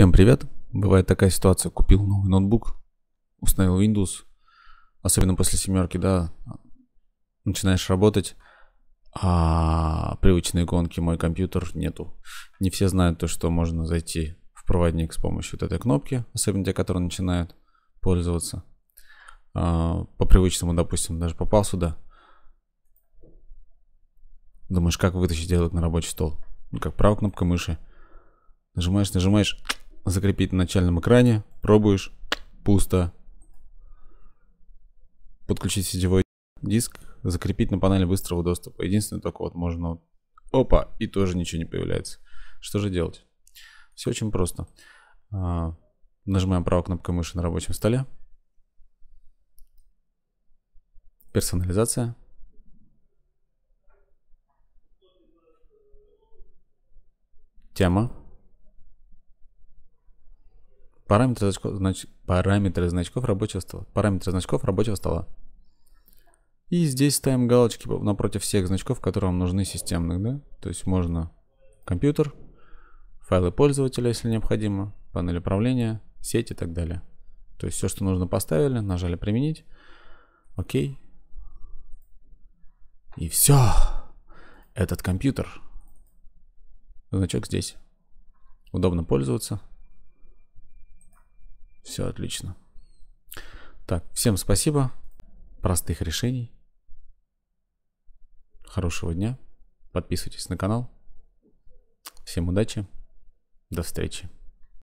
Всем привет! Бывает такая ситуация, купил новый ноутбук, установил Windows, особенно после семерки, да, начинаешь работать, а привычной иконки мой компьютер нету. Не все знают то, что можно зайти в проводник с помощью вот этой кнопки, особенно те, которые начинают пользоваться. А, по привычному, допустим, даже попал сюда. Думаешь, как вытащить диалог на рабочий стол? Ну, как правой кнопкой мыши. Нажимаешь, нажимаешь, закрепить на начальном экране, пробуешь, пусто. Подключить сетевой диск, закрепить на панели быстрого доступа. Единственное только вот можно опа, и тоже ничего не появляется. Что же делать? Все очень просто. А, нажимаем правой кнопкой мыши на рабочем столе. Персонализация. Тема. Параметры значков, знач, параметры значков рабочего стола. Параметры значков рабочего стола. И здесь ставим галочки напротив всех значков, которые вам нужны системных, да? То есть можно компьютер, файлы пользователя, если необходимо, панель управления, сеть и так далее. То есть все, что нужно поставили, нажали применить. Окей. И все. Этот компьютер. Значок здесь. Удобно пользоваться. Все отлично. Так, всем спасибо. Простых решений. Хорошего дня. Подписывайтесь на канал. Всем удачи. До встречи.